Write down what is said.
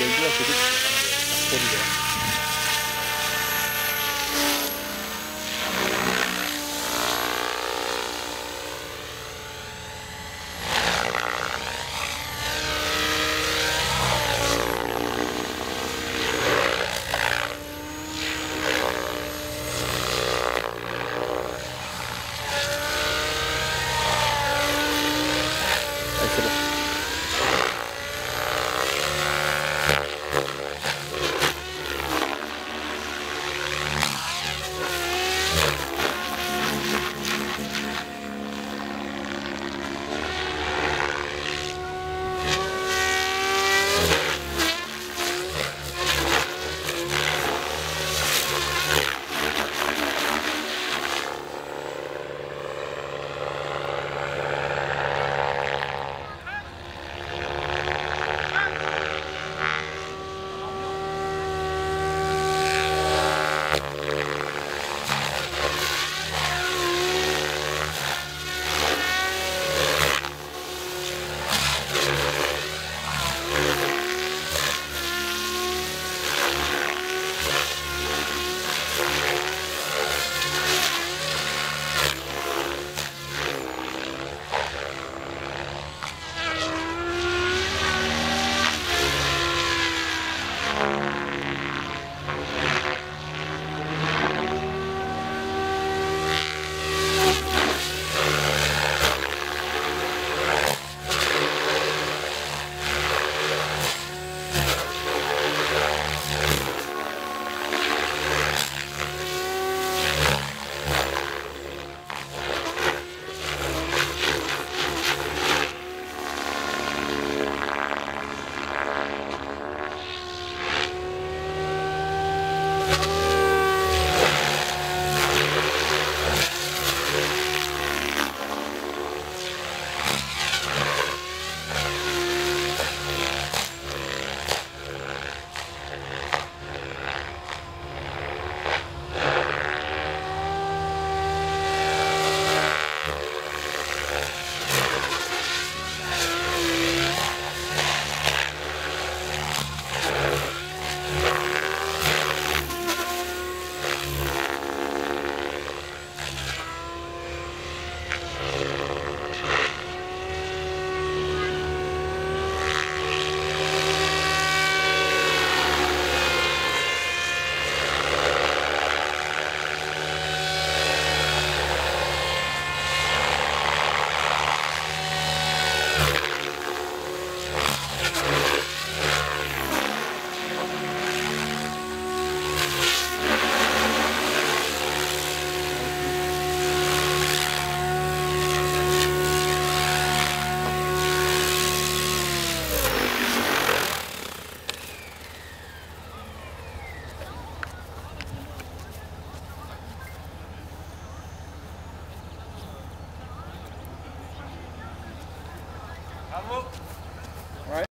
レンジは古くて、ここで。Vamos.